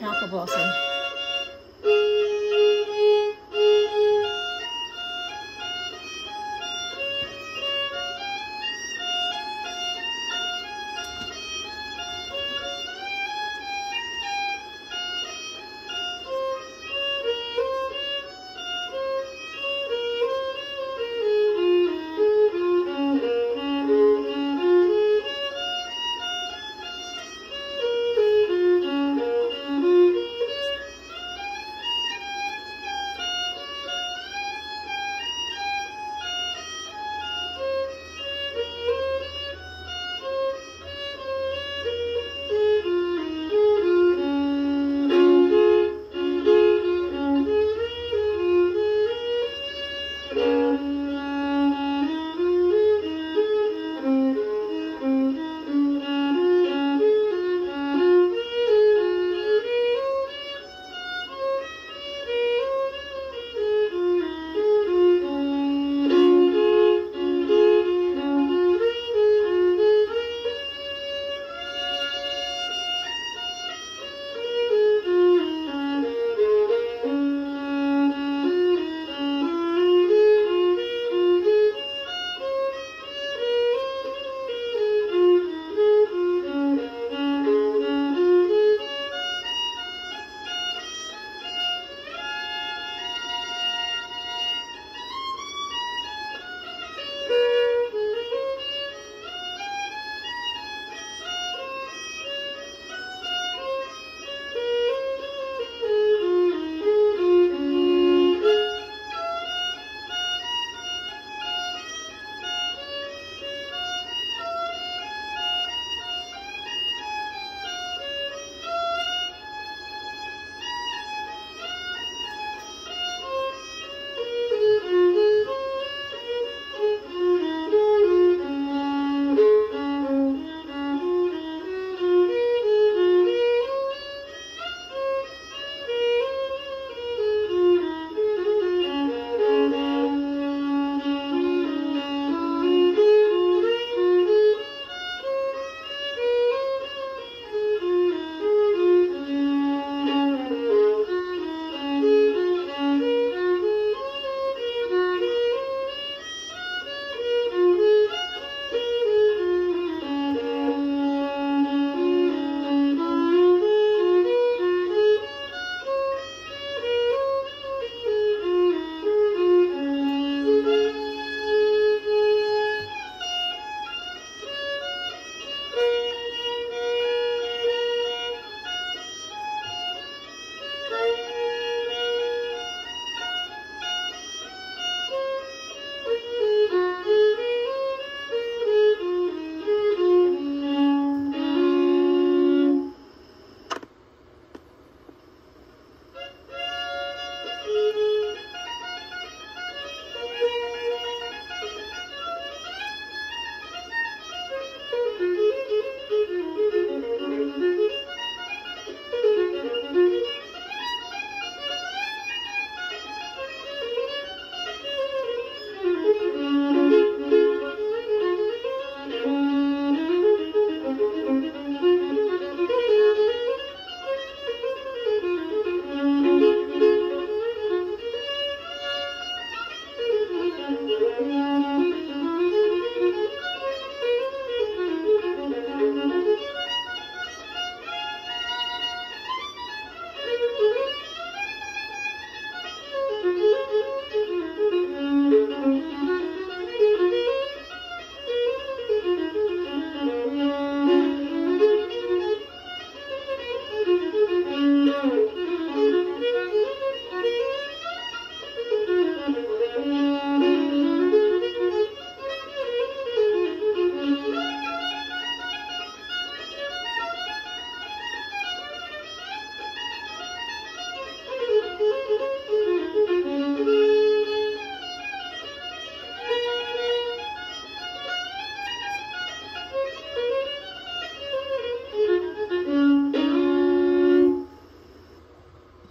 Apple blossom.